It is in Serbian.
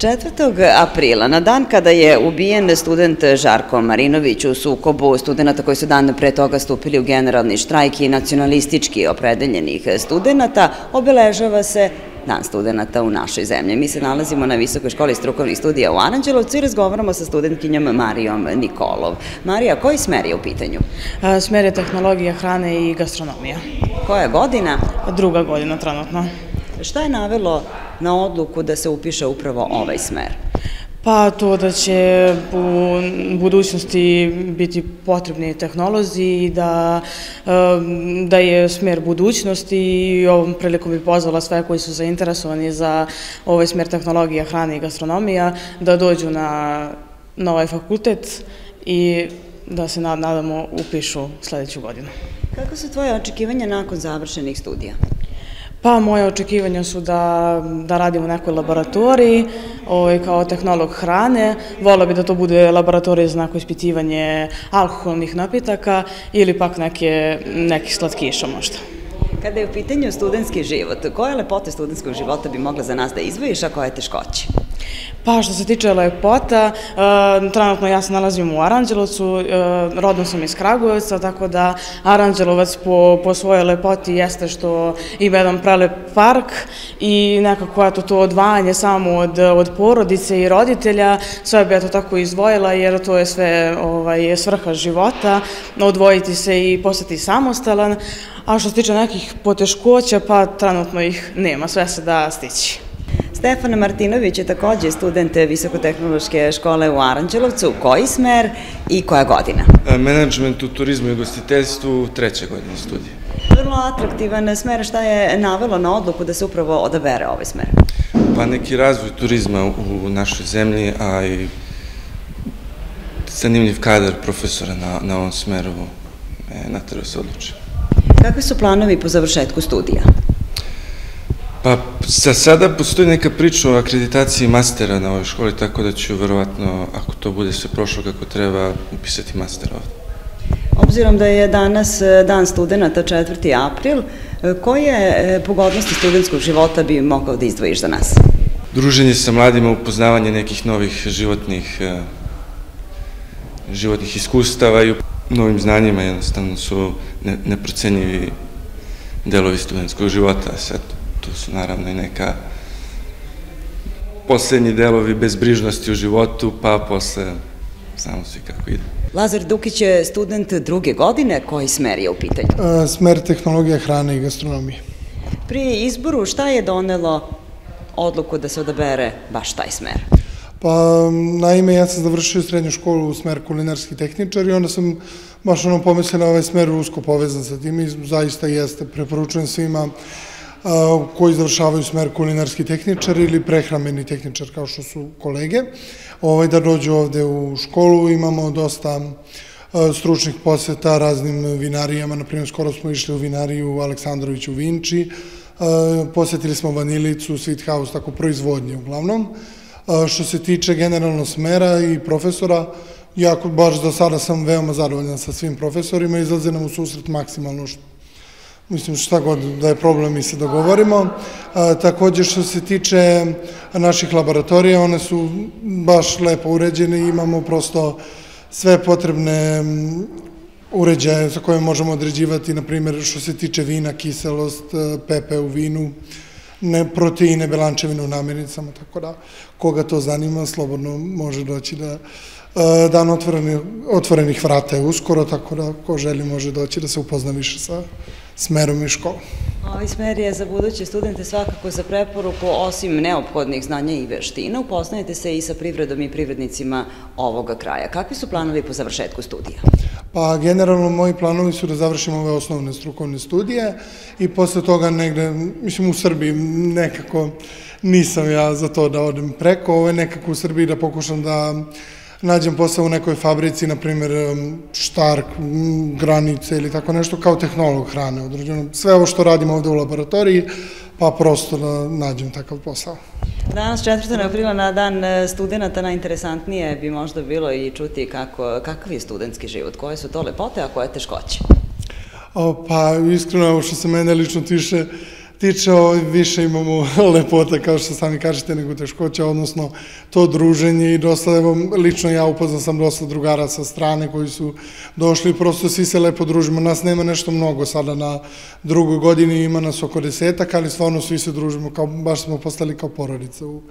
4. aprila, na dan kada je ubijen student Žarko Marinović u sukobu studenta koji su dan pre toga stupili u generalni štrajk i nacionalistički opredeljenih studenta, obeležava se Dan studenta u našoj zemlji. Mi se nalazimo na Visokoj školi strukovnih studija u Aranđelovcu i razgovaramo sa studentkinjom Marijom Nikolov. Marija, koji smer je u pitanju? Smer je tehnologija hrane i gastronomija. Koja godina? Druga godina trenutno. Šta je navelo na odluku da se upiše upravo ovaj smer? Pa to da će u budućnosti biti potrebni tehnolozi i da, da je smer budućnosti i ovom prilikom bi pozvala sve koji su zainteresovani za ovaj smer tehnologija, hrane i gastronomija da dođu na, na ovaj fakultet i da se nadamo upišu sledeću godinu. Kako su tvoje očekivanja nakon završenih studija? Pa moje očekivanja su da, da radim u nekoj laboratoriji ovaj, kao tehnolog hrane. Vola bi da to bude laboratorija za neko ispitivanje alkoholnih napitaka ili pak neke, nekih slatkiša možda. Kada je u pitanju studentski život, koje lepote studentskog života bi mogla za nas da izvojiš, a koje teškoće? Pa što se tiče lepota, e, trenutno ja se nalazim u Aranđelovcu, e, rodom sam iz Kragujevca, tako da Aranđelovac po, po svojoj lepoti jeste što ima jedan prelep park i nekako to odvajanje samo od, od porodice i roditelja, sve bi eto tako izdvojila jer to je sve ovaj, svrha života, odvojiti se i postati samostalan, a što se tiče nekih poteškoća, pa trenutno ih nema, sve se da stići. Stefana Martinović je takođe student Visokotehnološke škole u Aranđelovcu. Koji smer i koja godina? Menadžment u turizmu i gostiteljstvu, treća godina studija. Vrlo atraktivan smer. Šta je navelo na odluku da se upravo odabere ovaj smer? Pa neki razvoj turizma u našoj zemlji, a i zanimljiv kadar profesora na, na ovom smeru e, natrao se odlučio. Kakvi su planovi po završetku studija? Pa za sada postoji neka priča o akreditaciji mastera na ovoj školi, tako da ću verovatno, ako to bude sve prošlo kako treba, upisati master ovde. Obzirom da je danas e, dan studenta 4. april, e, koje e, pogodnosti studentskog života bi mogao da izdvojiš za nas? Druženje sa mladima, upoznavanje nekih novih životnih životnih iskustava i novim znanjima jednostavno su neprocenjivi delovi studentskog života. Sad, tu su naravno i neka poslednji delovi bezbrižnosti u životu, pa posle samo svi kako ide. Lazar Dukić je student druge godine, koji smer je u pitanju? A, smer tehnologija hrane i gastronomije. Pri izboru šta je donelo odluku da se odabere baš taj smer? Pa, naime, ja sam završio srednju školu u smer kulinarski tehničar i onda sam baš ono pomislio na ovaj smer usko povezan sa tim i zaista jeste, preporučujem svima koji završavaju smer kulinarski tehničar ili prehrambeni tehničar kao što su kolege, ovaj, da dođu ovde u školu. Imamo dosta stručnih poseta raznim vinarijama, na primjer skoro smo išli u vinariju Aleksandrović u Vinči, posetili smo Vanilicu, Sweet House, tako proizvodnje uglavnom. Što se tiče generalno smera i profesora, jako baš do sada sam veoma zadovoljan sa svim profesorima, izlaze nam u susret maksimalno što mislim šta god da je problem mi se dogovorimo. A, takođe što se tiče naših laboratorija, one su baš lepo uređene i imamo prosto sve potrebne uređaje sa koje možemo određivati, na primjer što se tiče vina, kiselost, pepe u vinu, ne, proteine, belančevine u namirnicama, tako da koga to zanima, slobodno može doći da dan otvoreni, otvorenih vrata je uskoro, tako da ko želi može doći da se upozna više sa smerom i školom. Ovaj smer je za buduće studente svakako za preporuku, osim neophodnih znanja i veština, upoznajete se i sa privredom i privrednicima ovoga kraja. Kakvi su planovi po završetku studija? Pa generalno moji planovi su da završim ove osnovne strukovne studije i posle toga negde, mislim u Srbiji nekako nisam ja za to da odem preko, ovo je nekako u Srbiji da pokušam da nađem posao u nekoj fabrici, na primjer štark, granice ili tako nešto, kao tehnolog hrane određeno. Sve ovo što radimo ovde u laboratoriji, pa prosto nađem takav posao. Danas 4. aprila na dan e, studenta najinteresantnije bi možda bilo i čuti kako, kakav je studentski život, koje su to lepote, a koje teškoće? O, pa iskreno, ovo što se mene lično tiše, tiče, ovaj, više imamo lepota, kao što sami kažete, nego teškoća, odnosno to druženje i dosta, evo, lično ja upoznao sam dosta drugara sa strane koji su došli, prosto svi se lepo družimo, nas nema nešto mnogo sada na drugoj godini, ima nas oko desetak, ali stvarno svi se družimo, kao, baš smo postali kao porodica u